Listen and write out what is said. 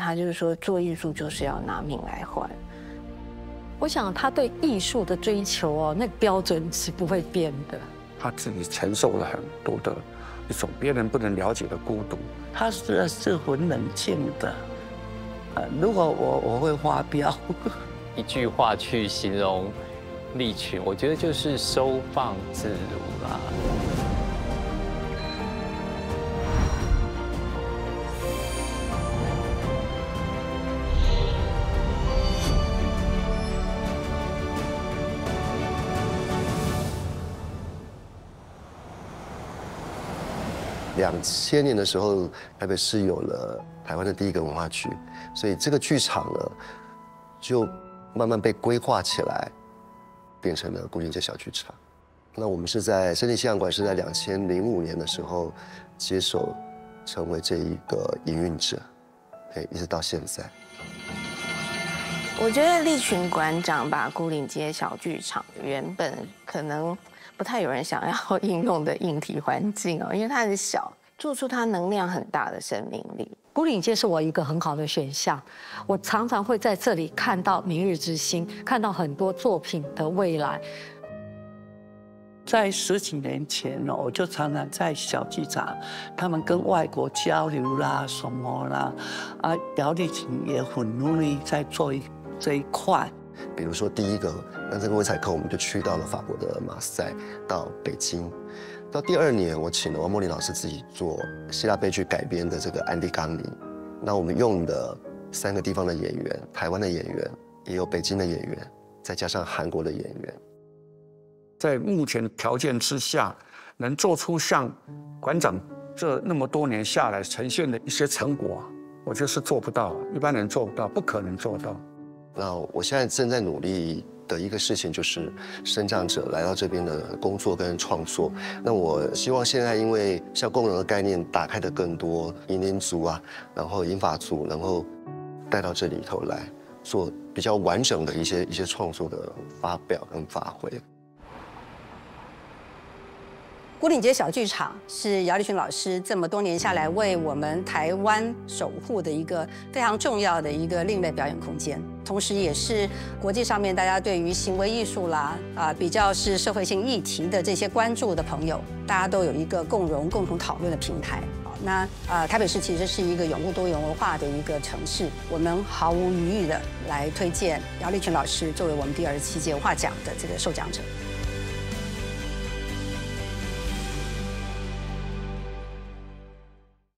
他就是说做艺术就是要拿命来换。我想他对艺术的追求哦，那标准是不会变的。他自己承受了很多的一种别人不能了解的孤独。他是是很冷静的。呃，如果我我会发飙，一句话去形容利群，我觉得就是收放自如啦。两千年的时候，台北市有了台湾的第一个文化区，所以这个剧场呢，就慢慢被规划起来，变成了古林街小剧场。那我们是在森林西洋馆是在两千零五年的时候接手，成为这一个营运者，哎，一直到现在。我觉得立群馆长把孤岭街小剧场原本可能。不太有人想要应用的硬体环境哦，因为它很小，做出它能量很大的生命力。古岭街是我一个很好的选项，我常常会在这里看到明日之星，看到很多作品的未来。在十几年前哦，我就常常在小剧场，他们跟外国交流啦，什么啦，啊，姚立群也很努力在做这一块。比如说，第一个南城威采课，我们就去到了法国的马赛，到北京。到第二年，我请了王莫林老师自己做希腊悲剧改编的这个《安迪冈尼》。那我们用的三个地方的演员，台湾的演员，也有北京的演员，再加上韩国的演员。在目前条件之下，能做出像馆长这那么多年下来呈现的一些成果，我觉得是做不到，一般人做不到，不可能做到。那我现在正在努力的一个事情就是，生长者来到这边的工作跟创作。那我希望现在因为像共融的概念打开的更多，银林族啊，然后银法族，然后带到这里头来做比较完整的一些一些创作的发表跟发挥。古岭街小剧场是姚立群老师这么多年下来为我们台湾守护的一个非常重要的一个另类表演空间，同时也是国际上面大家对于行为艺术啦啊比较是社会性议题的这些关注的朋友，大家都有一个共融、共同讨论的平台。那啊，台北市其实是一个永固多元文化的一个城市，我们毫无余裕的来推荐姚立群老师作为我们第二十七届文化奖的这个受奖者。